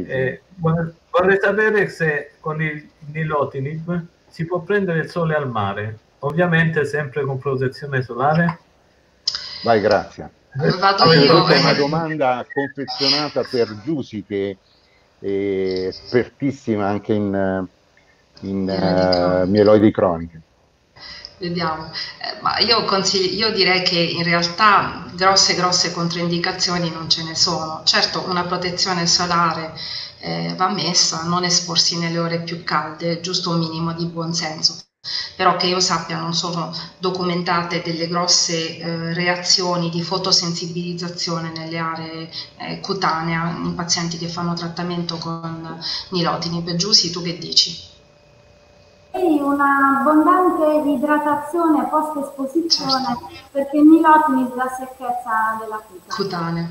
Eh, vorrei sapere se con il nilotinib si può prendere il sole al mare, ovviamente sempre con protezione solare. Vai, grazie. Vado allora, io. Questa è una domanda confezionata per Giusy che è espertissima anche in, in uh, mieloidi croniche. Vediamo, eh, ma io, io, direi che in realtà grosse grosse controindicazioni non ce ne sono. Certo una protezione solare eh, va messa, non esporsi nelle ore più calde, giusto un minimo di buonsenso però che io sappia non sono documentate delle grosse eh, reazioni di fotosensibilizzazione nelle aree eh, cutanee in pazienti che fanno trattamento con nilotinib. Giussi, tu che dici? Una abbondante idratazione post esposizione certo. perché il nilotinib la secchezza della cutanea.